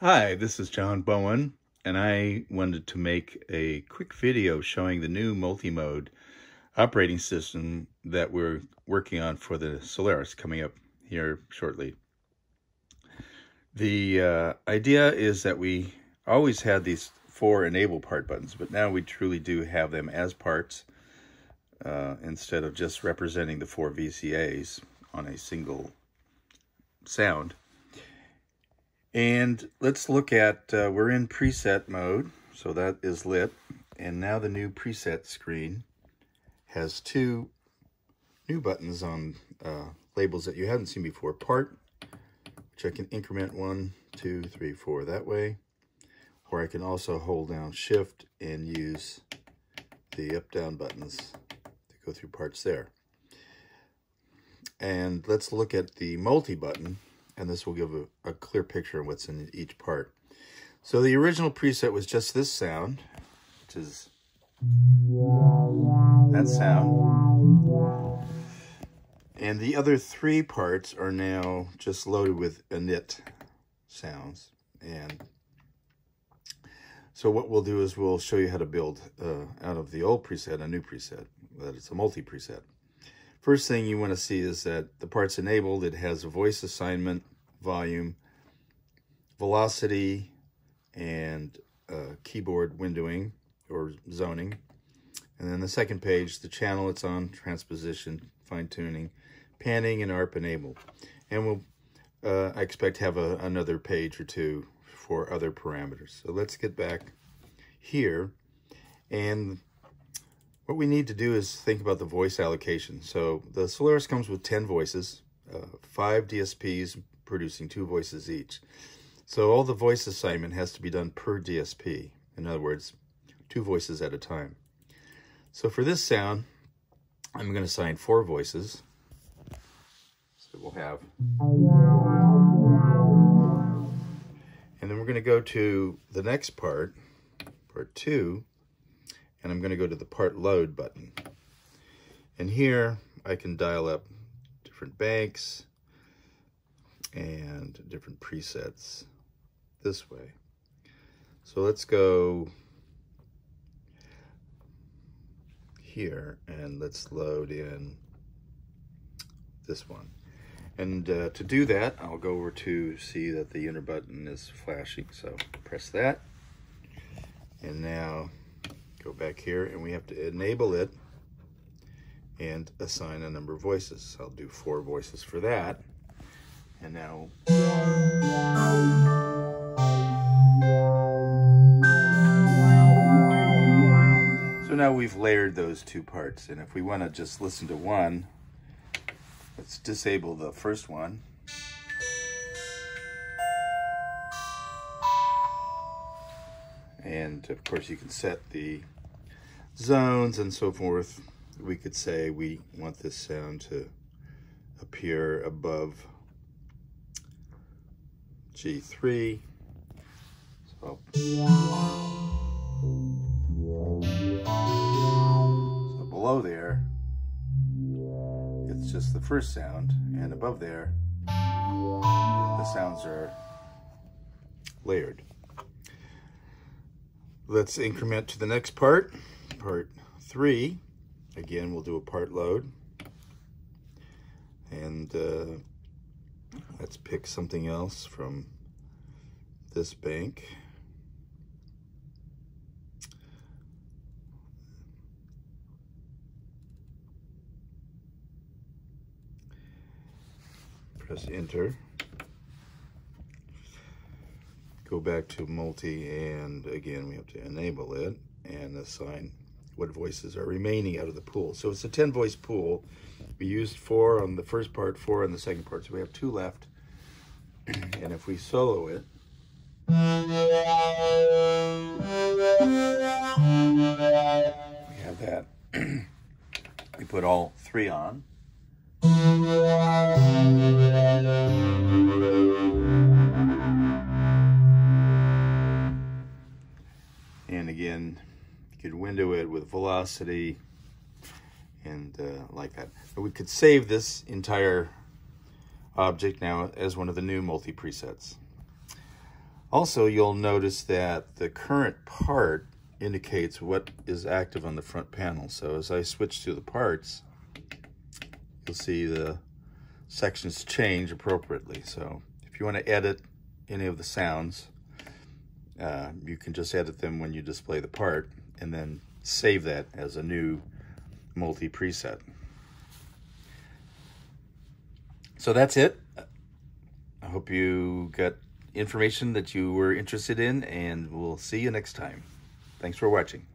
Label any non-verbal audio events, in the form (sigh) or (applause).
Hi, this is John Bowen, and I wanted to make a quick video showing the new multi-mode operating system that we're working on for the Solaris coming up here shortly. The uh, idea is that we always had these four enable part buttons, but now we truly do have them as parts uh, instead of just representing the four VCAs on a single sound. And let's look at, uh, we're in preset mode, so that is lit. And now the new preset screen has two new buttons on uh, labels that you hadn't seen before. Part, which I can increment one, two, three, four that way. Or I can also hold down shift and use the up down buttons to go through parts there. And let's look at the multi button and this will give a, a clear picture of what's in each part. So the original preset was just this sound, which is that sound. And the other three parts are now just loaded with init sounds. And so what we'll do is we'll show you how to build uh, out of the old preset a new preset, that it's a multi-preset. First thing you want to see is that the part's enabled. It has a voice assignment, volume, velocity, and uh, keyboard windowing or zoning. And then the second page, the channel it's on, transposition, fine-tuning, panning, and ARP enable. And we'll, uh, I expect, have a, another page or two for other parameters. So let's get back here. And what we need to do is think about the voice allocation. So the Solaris comes with 10 voices, uh, five DSPs producing two voices each. So all the voice assignment has to be done per DSP. In other words, two voices at a time. So for this sound, I'm going to assign four voices. So we'll have... And then we're going to go to the next part, part two, and I'm going to go to the part load button. And here I can dial up different banks and different presets this way. So let's go here and let's load in this one. And uh, to do that, I'll go over to see that the enter button is flashing. So press that. And now go back here and we have to enable it and assign a number of voices. I'll do four voices for that. And now... So now we've layered those two parts. And if we want to just listen to one, let's disable the first one. And of course you can set the zones and so forth. We could say we want this sound to appear above G3. So, so below there, it's just the first sound, and above there, the sounds are layered. Let's increment to the next part, part three. Again, we'll do a part load. And uh, let's pick something else from this bank. Press enter. Go back to multi and again we have to enable it and assign what voices are remaining out of the pool. So it's a 10 voice pool. We used four on the first part, four on the second part. So we have two left. (clears throat) and if we solo it, we have that. (clears throat) we put all three on. And again, you could window it with velocity and uh, like that. But we could save this entire object now as one of the new multi-presets. Also, you'll notice that the current part indicates what is active on the front panel. So as I switch to the parts, you'll see the sections change appropriately. So if you want to edit any of the sounds, uh, you can just edit them when you display the part and then save that as a new multi preset. So that's it. I hope you got information that you were interested in and we'll see you next time. Thanks for watching.